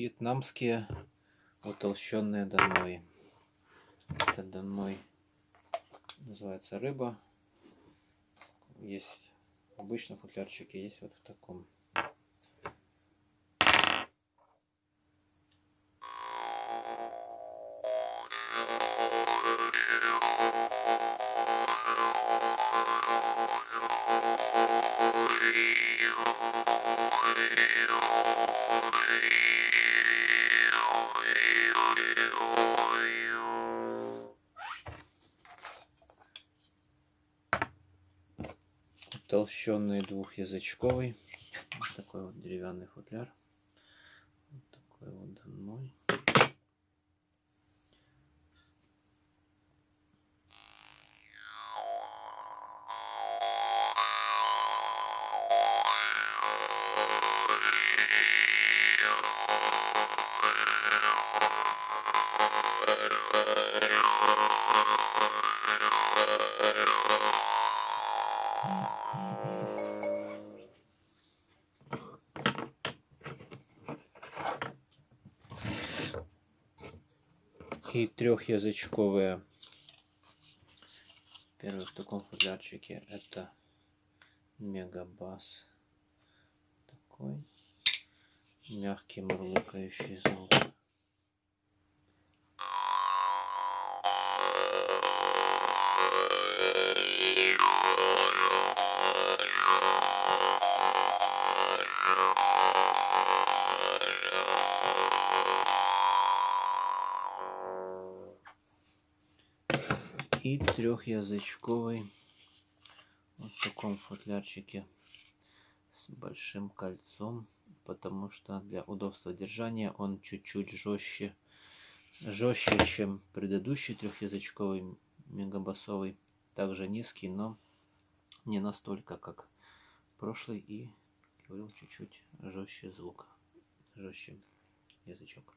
вьетнамские утолщенные данной. Это данной называется рыба. Есть в обычном футлярчике, есть вот в таком. Толщенный двухязычковый. Вот такой вот деревянный футляр. Вот такой вот данной. И трехязычковые. Первый в таком футлярчике это мегабас. Такой мягкий мурлыкающий звук. И трехязычковый. Вот в таком футлярчике с большим кольцом потому что для удобства держания он чуть-чуть жестче жестче чем предыдущий трехязычковый мегабасовый. Также низкий но не настолько как прошлый и говорил чуть-чуть жестче звук, жестче язычок.